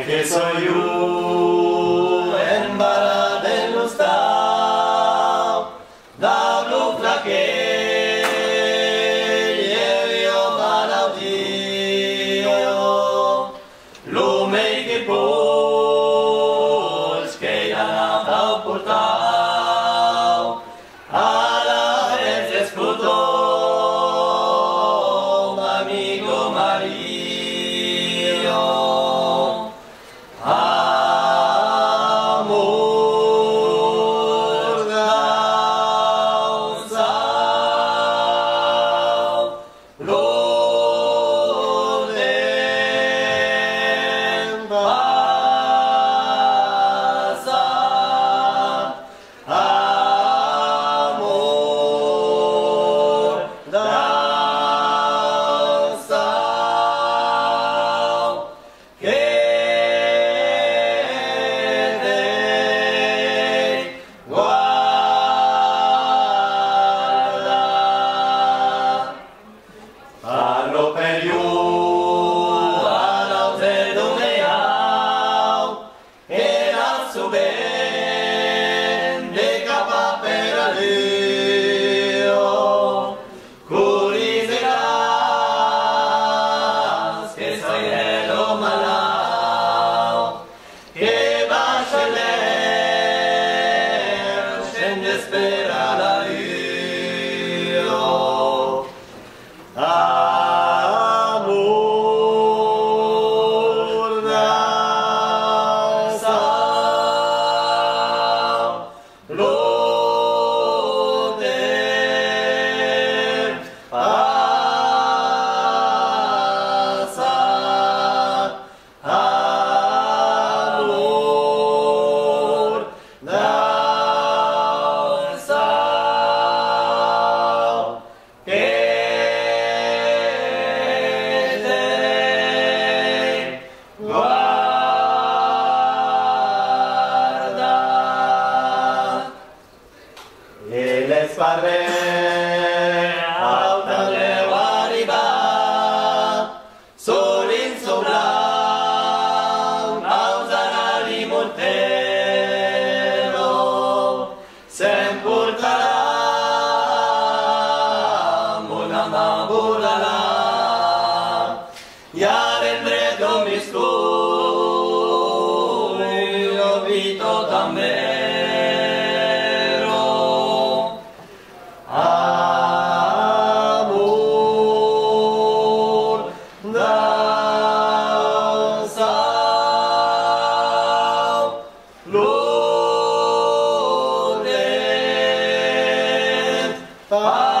que soy un en de luz da, Christmas. Sparre alta le arriba solo in sopra pausa di Montero se porterà una maburala ya vendré con mis cuy, vito también 빠.